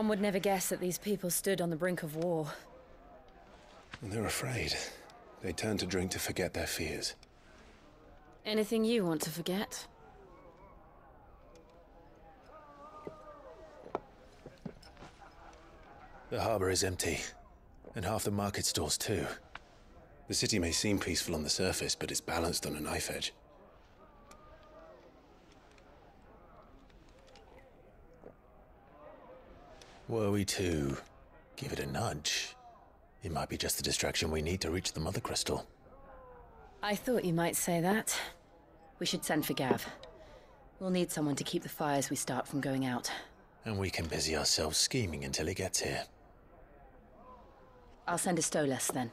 One would never guess that these people stood on the brink of war. And they're afraid. They turn to drink to forget their fears. Anything you want to forget? The harbor is empty, and half the market stalls too. The city may seem peaceful on the surface, but it's balanced on a knife edge. Were we to give it a nudge, it might be just the distraction we need to reach the Mother Crystal. I thought you might say that. We should send for Gav. We'll need someone to keep the fires we start from going out. And we can busy ourselves scheming until he gets here. I'll send a Stolas then.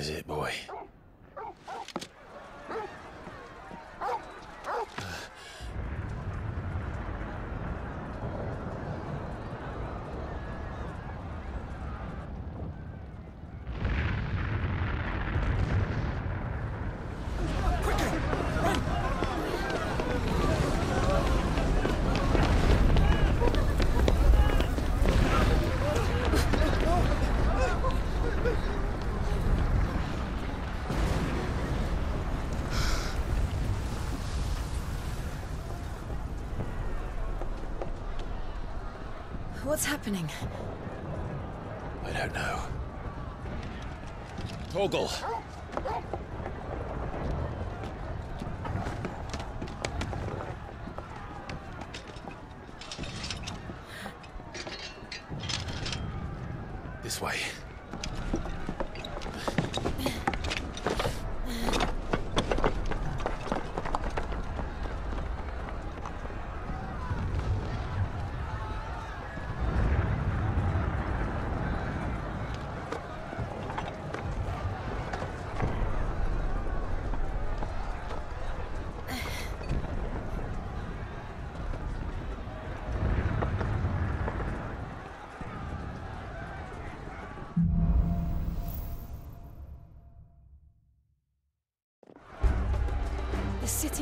Is it, boy? What's happening? I don't know. Torgal! This way.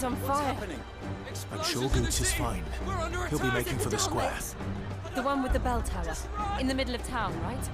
The city's on fire. I'm sure Goetz is fine. He'll be making for the square. The one with the bell tower. In the middle of town, right?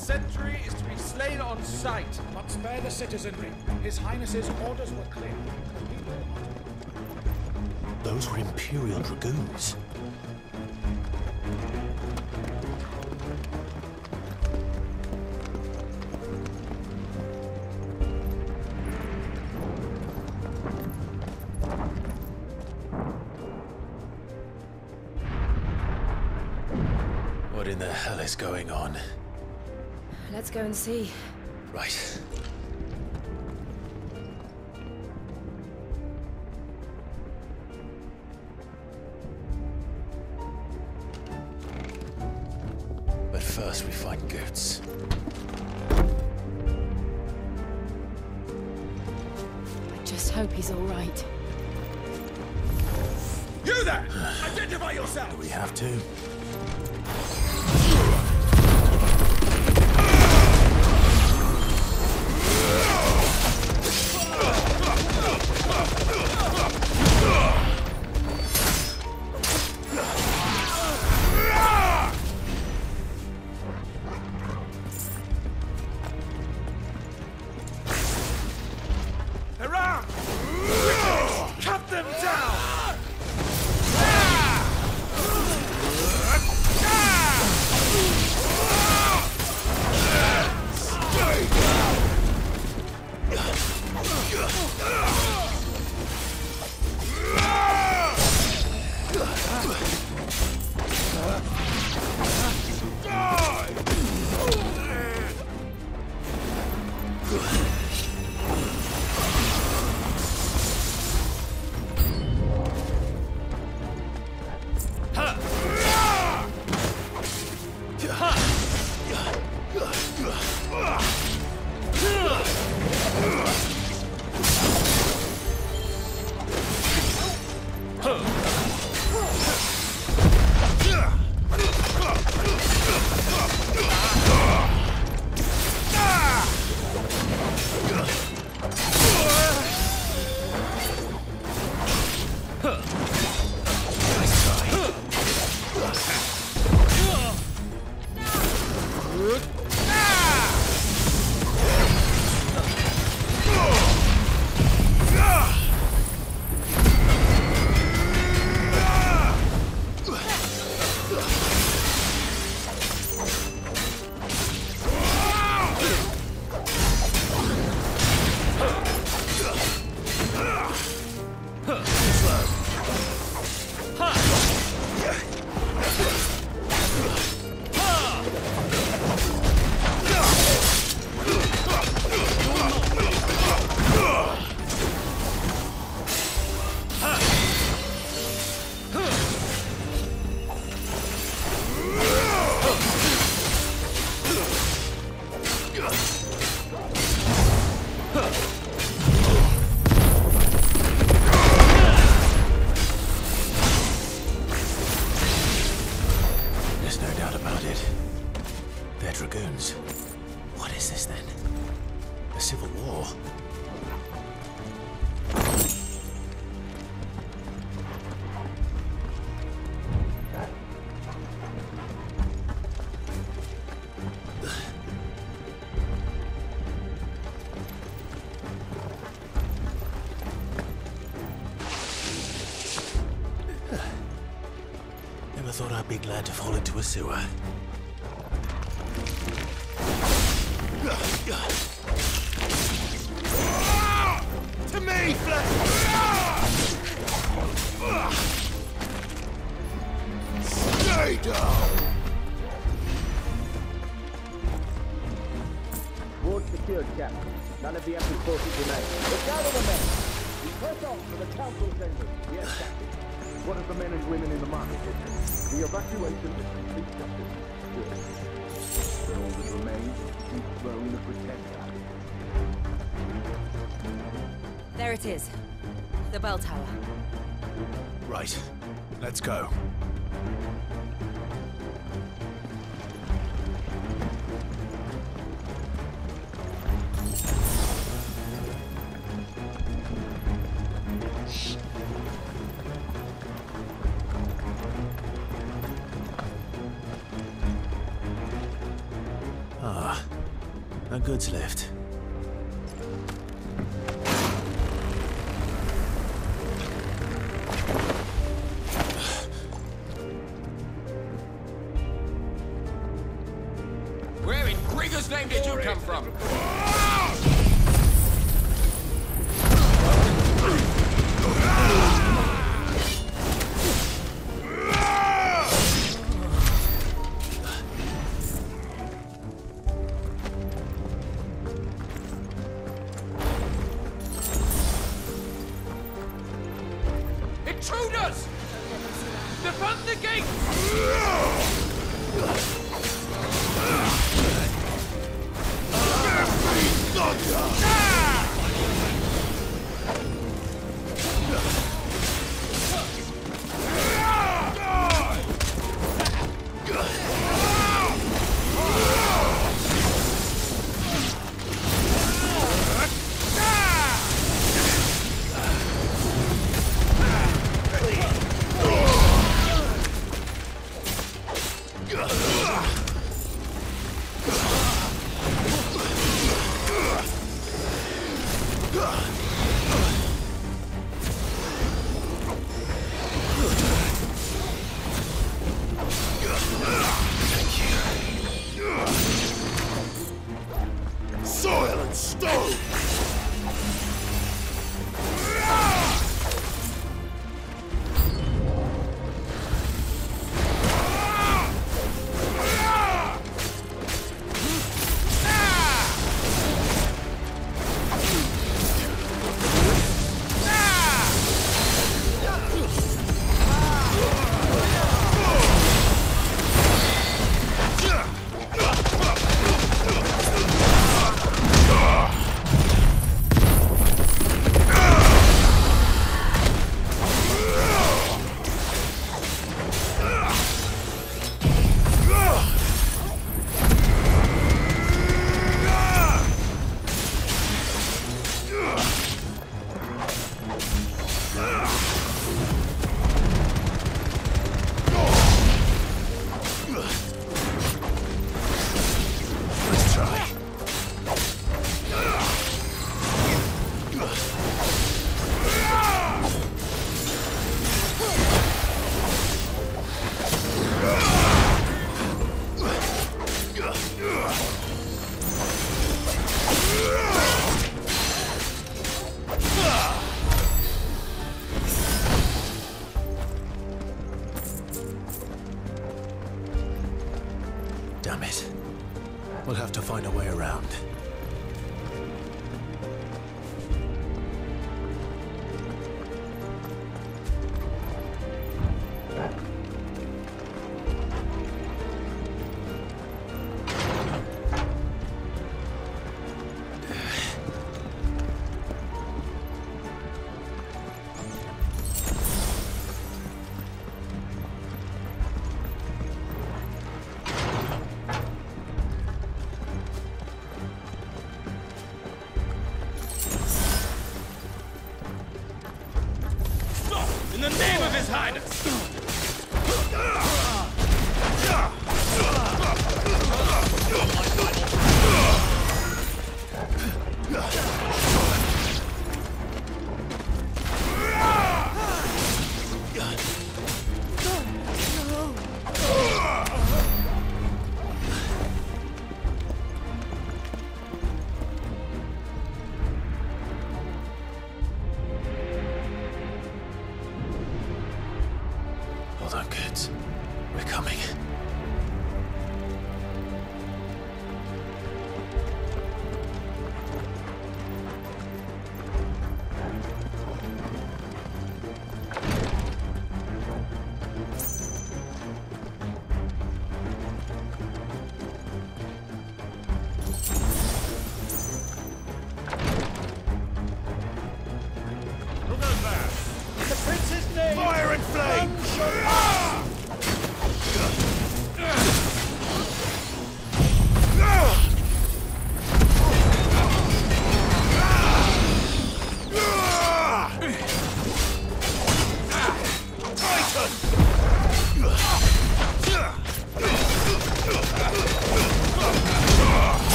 Sentry is to be slain on sight. But spare the citizenry. His Highness's orders were clear. Those were Imperial Dragoons. And see. Right. But first we find Goetz. I just hope he's all right. You there! Identify yourself! Do we have to. Never thought I'd be glad to fall into a sewer. To me, Stay down! Ward secured, Captain. None of the empty forces remain. Look out on the men! We press on to the council chambers. Yes, Captain. What of the men and women in the market district? The evacuation is complete, Captain. Good. Then all that remains is to dethrone the Pretender. There it is. The bell tower. Right. Let's go. No goods left.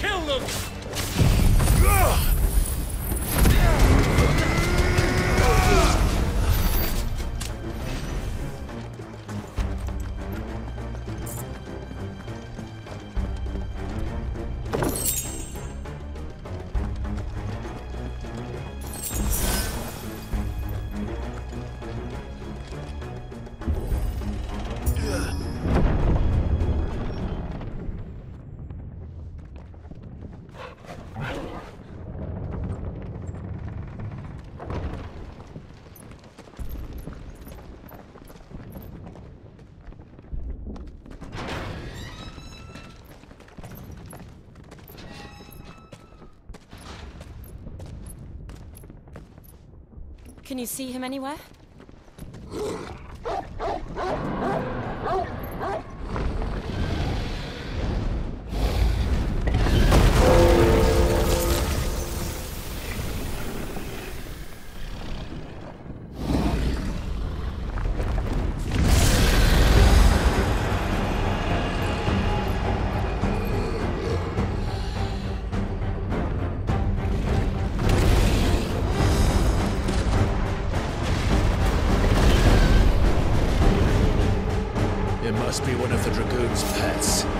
Kill them! Can you see him anywhere? Must be one of the Dragoon's pets.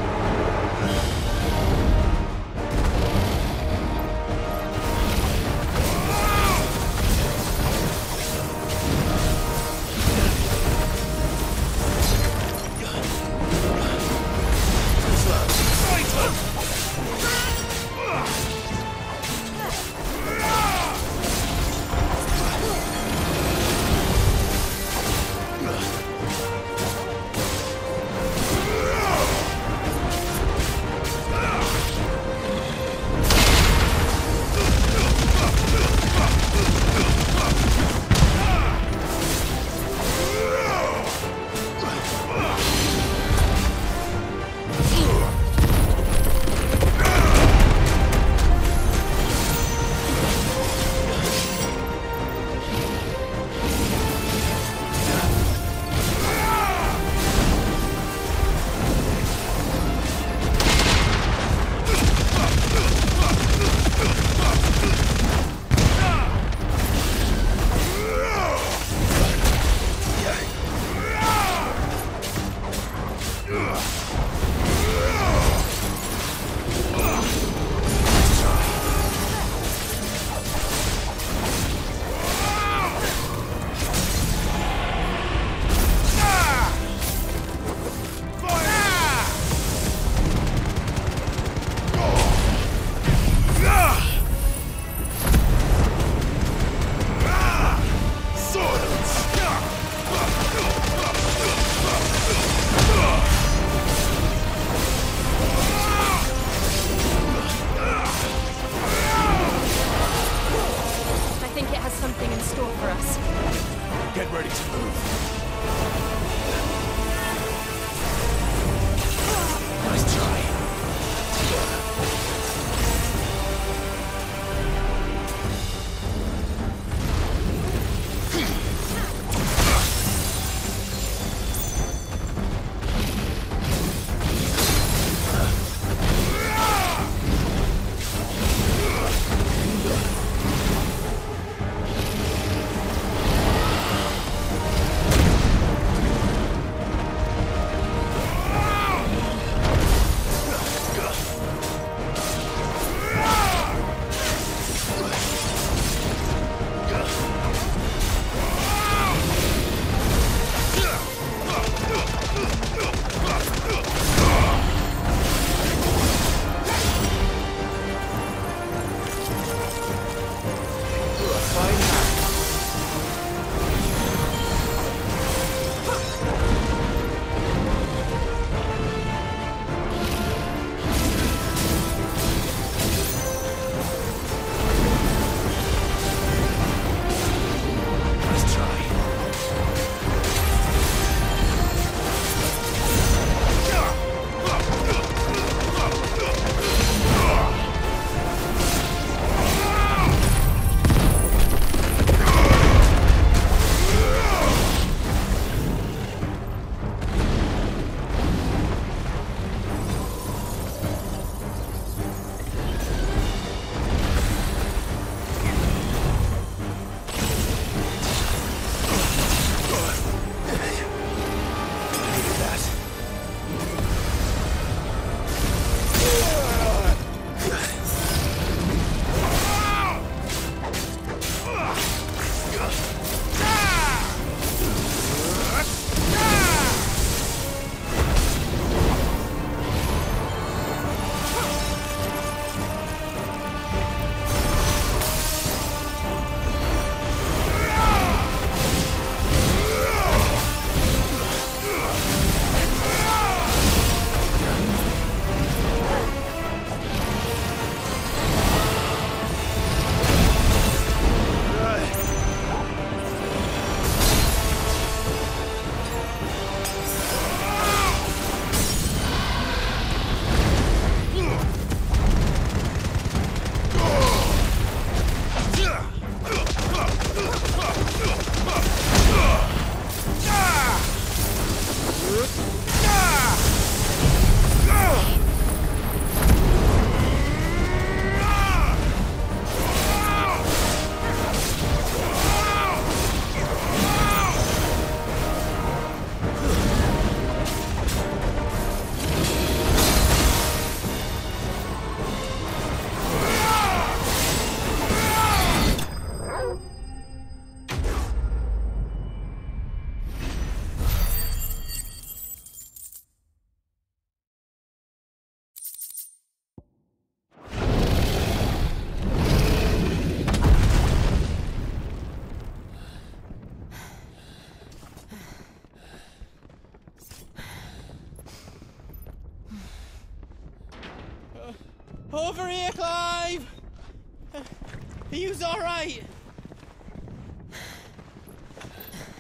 You alright?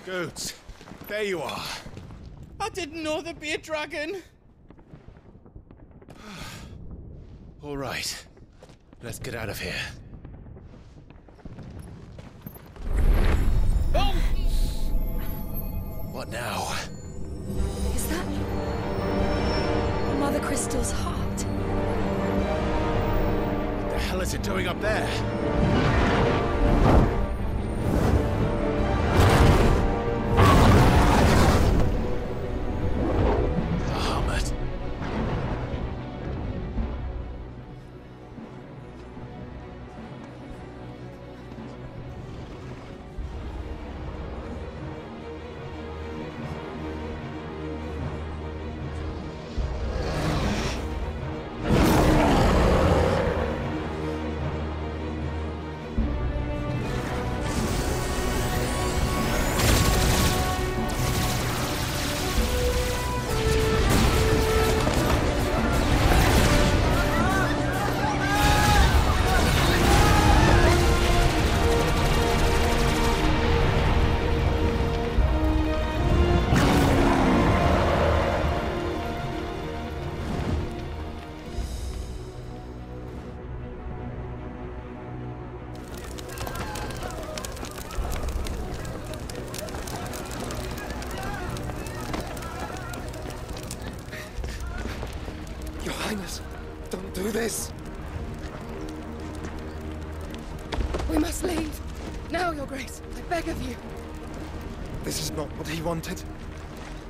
Goetz, there you are. I didn't know there'd be a dragon. All right. Let's get out of here. Oh! What now? Is that Mother Crystal's heart? What the hell is it doing up there?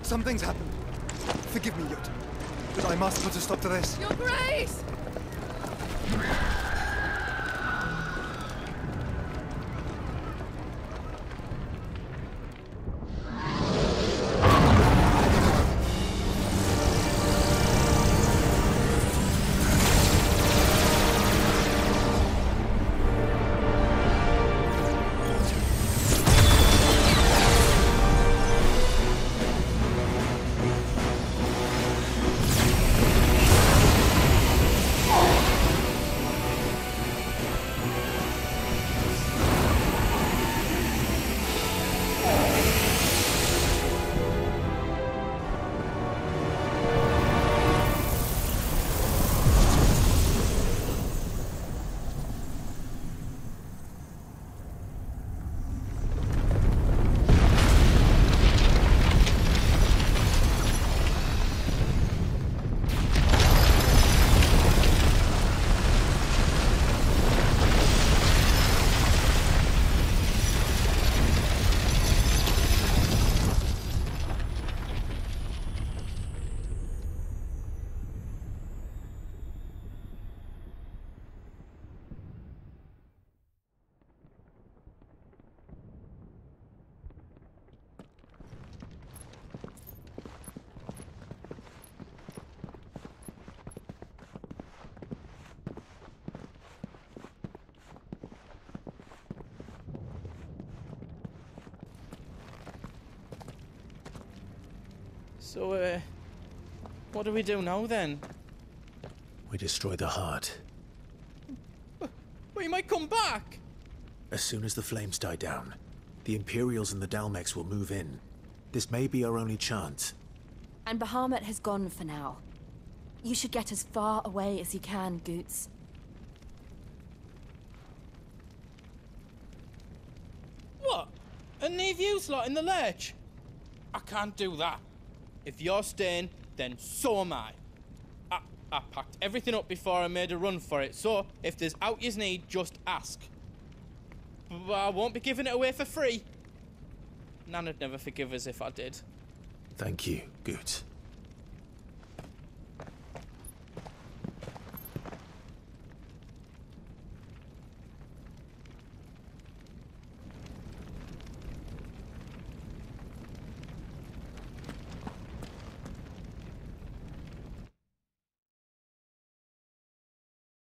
Something's happened. Forgive me, Yut. But I must put a stop to this. Your Grace! So, uh, what do we do now then? We destroy the heart. But we might come back! As soon as the flames die down, the Imperials and the Dalmex will move in. This may be our only chance. And Bahamut has gone for now. You should get as far away as you can, Goetz. What? And leave you slot in the lurch? I can't do that. If you're staying, then so am I. I, I packed everything up before I made a run for it, so if there's out you need, just ask. But I won't be giving it away for free. Nana'd never forgive us if I did. Thank you, Goetz.